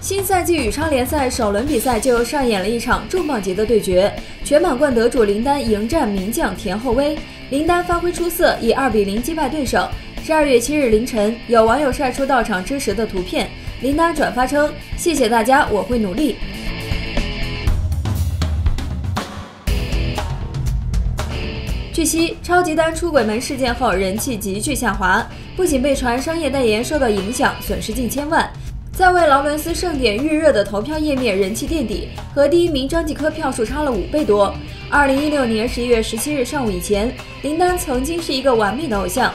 新赛季羽超联赛首轮比赛就上演了一场重磅级的对决，全满贯得主林丹迎战名将田厚威。林丹发挥出色，以二比零击败对手。十二月七日凌晨，有网友晒出到场支持的图片，林丹转发称：“谢谢大家，我会努力。”据悉，超级丹出轨门事件后人气急剧下滑，不仅被传商业代言受到影响，损失近千万。在为劳伦斯盛典预热的投票页面人气垫底，和第一名张继科票数差了五倍多。二零一六年十一月十七日上午以前，林丹曾经是一个完美的偶像，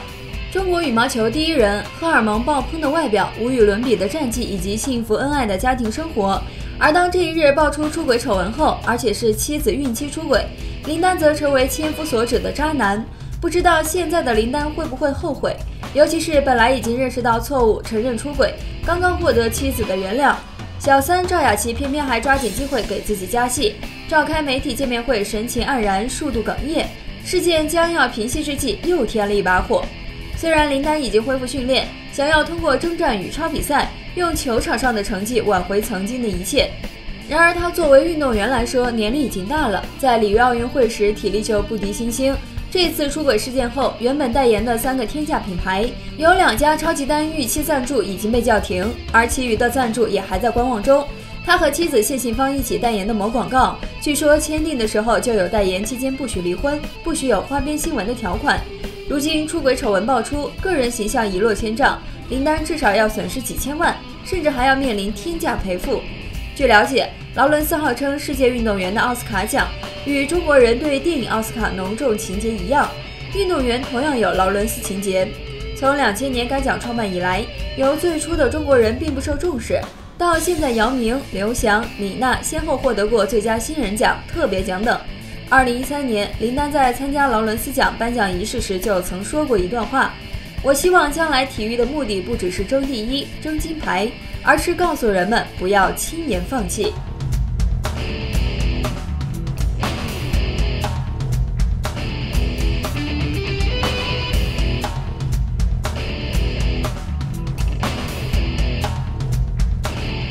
中国羽毛球第一人，荷尔蒙爆棚的外表，无与伦比的战绩以及幸福恩爱的家庭生活。而当这一日爆出出轨丑闻后，而且是妻子孕期出轨，林丹则成为千夫所指的渣男。不知道现在的林丹会不会后悔？尤其是本来已经认识到错误、承认出轨，刚刚获得妻子的原谅，小三赵雅琪偏偏还抓紧机会给自己加戏，召开媒体见面会，神情黯然，数度哽咽。事件将要平息之际，又添了一把火。虽然林丹已经恢复训练，想要通过征战羽超比赛，用球场上的成绩挽回曾经的一切，然而他作为运动员来说，年龄已经大了，在里约奥运会时体力就不敌新星。这次出轨事件后，原本代言的三个天价品牌，有两家超级单预期赞助已经被叫停，而其余的赞助也还在观望中。他和妻子谢杏芳一起代言的某广告，据说签订的时候就有代言期间不许离婚、不许有花边新闻的条款。如今出轨丑闻爆出，个人形象一落千丈，林丹至少要损失几千万，甚至还要面临天价赔付。据了解，劳伦斯号称世界运动员的奥斯卡奖。与中国人对电影奥斯卡浓重情节一样，运动员同样有劳伦斯情节。从两千年该奖创办以来，由最初的中国人并不受重视，到现在姚明、刘翔、李娜先后获得过最佳新人奖、特别奖等。二零一三年，林丹在参加劳伦斯奖颁奖仪式时就曾说过一段话：“我希望将来体育的目的不只是争第一、争金牌，而是告诉人们不要轻言放弃。”